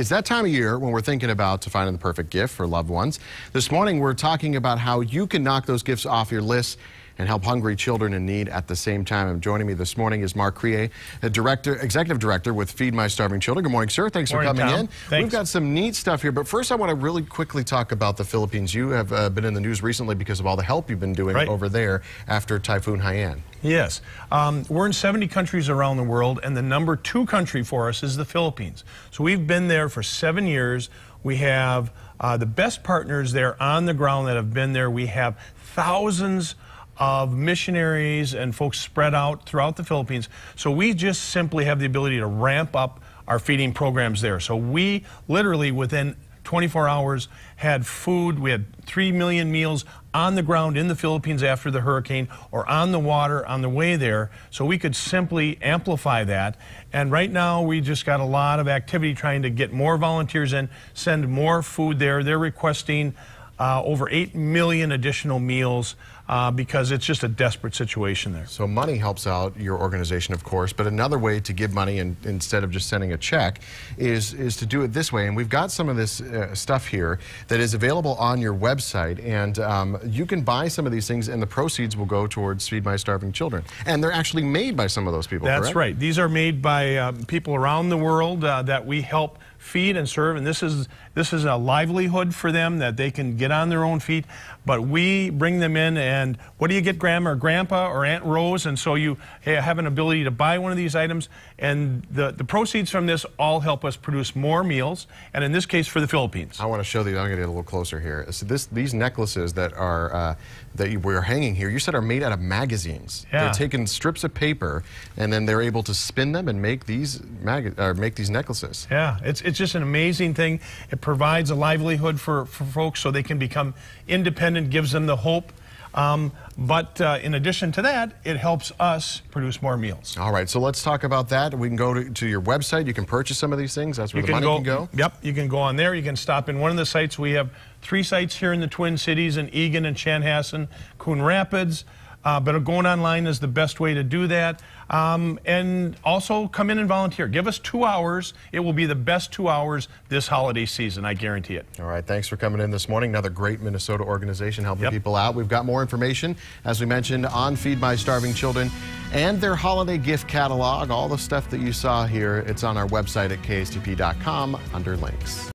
It's that time of year when we're thinking about finding the perfect gift for loved ones. This morning, we're talking about how you can knock those gifts off your list and help hungry children in need at the same time. And joining me this morning is Mark Crea, director, executive director with Feed My Starving Children. Good morning, sir. Thanks morning, for coming Tom. in. Thanks. We've got some neat stuff here, but first I want to really quickly talk about the Philippines. You have uh, been in the news recently because of all the help you've been doing Right. over there after Typhoon Haiyan. Yes. Um, we're in 70 countries around the world, and the number two country for us is the Philippines. So we've been there for seven years. We have uh, the best partners there on the ground that have been there. We have thousands of missionaries and folks spread out throughout the Philippines. So we just simply have the ability to ramp up our feeding programs there. So we literally within 24 hours had food. We had 3 million meals on the ground in the Philippines after the hurricane or on the water on the way there. So we could simply amplify that. And right now we just got a lot of activity trying to get more volunteers in, send more food there. They're requesting uh, over 8 million additional meals uh, because it's just a desperate situation there. So money helps out your organization, of course, but another way to give money and, instead of just sending a check is, is to do it this way. And we've got some of this uh, stuff here that is available on your website, and um, you can buy some of these things, and the proceeds will go towards Feed My Starving Children. And they're actually made by some of those people, That's correct? right. These are made by um, people around the world uh, that we help feed and serve, and this is this is a livelihood for them that they can get on their own feet. But we bring them in, and what do you get, Grandma or Grandpa or Aunt Rose? And so you have an ability to buy one of these items, and the the proceeds from this all help us produce more meals, and in this case for the Philippines. I want to show these. I'm going to get a little closer here. So this, these necklaces that are uh, that you, we're hanging here, you said are made out of magazines. Yeah. They're taking strips of paper, and then they're able to spin them and make these mag- or make these necklaces. Yeah, it's, it's just an amazing thing. It provides a livelihood for, for folks so they can become independent, gives them the hope. Um, but uh, in addition to that, it helps us produce more meals. All right, so let's talk about that. We can go to, to your website. You can purchase some of these things. That's where You the money go, can go. Yep, you can go on there. You can stop in one of the sites. We have three sites here in the Twin Cities in Eagan and Chanhassen, Coon Rapids. Uh, but going online is the best way to do that. Um, and also come in and volunteer. Give us two hours. It will be the best two hours this holiday season. I guarantee it. All right, thanks for coming in this morning. Another great Minnesota organization helping Yep. people out. We've got more information, as we mentioned, on Feed My Starving Children and their holiday gift catalog. All the stuff that you saw here, it's on our website at kstp.com under links.